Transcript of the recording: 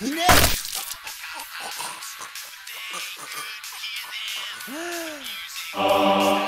Next! oh.